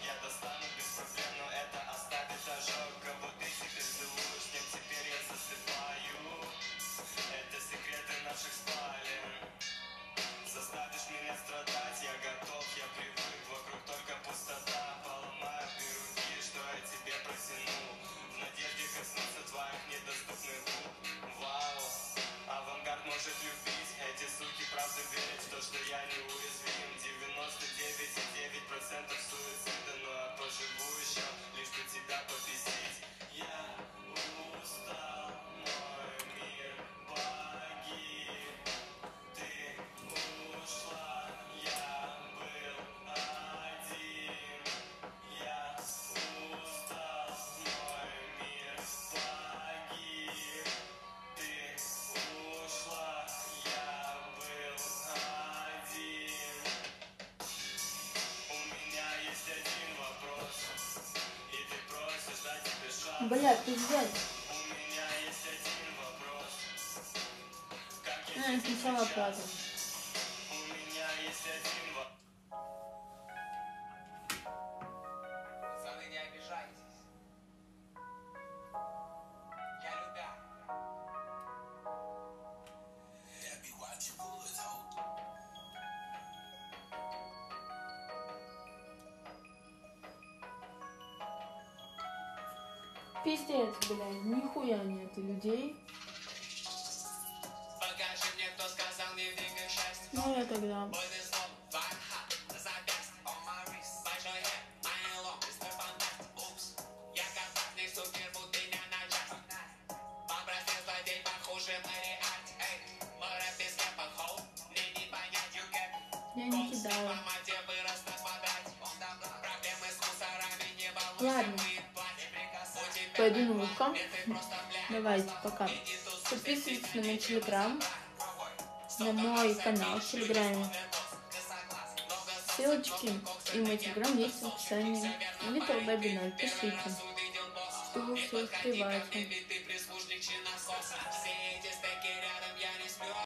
Я достану без проблем, но это оставит ожог. А Кого ты теперь целуешь, нет, теперь я засыпаю. Это секреты наших спален. Заставишь меня страдать, я готов, я привык. Вокруг только пустота, поломают и руки Что я тебе протяну, в надежде коснуться твоих недоступных губ. Вау, авангард может любить. Эти суки правда верят в то, что я не Бля, пиздец. А, я сначала платил. Пиздец, блядь, нихуя нету людей. Покажи мне, кто сказал, не двигай счастье. Ну я тогда. Я не кидала. По бля, Давайте, пока. Подписывайтесь на мой телеграм, на мой канал в телеграме. Ссылочки и мой телеграм есть в описании. Little Baby 0, пишите. Жду все успевайте.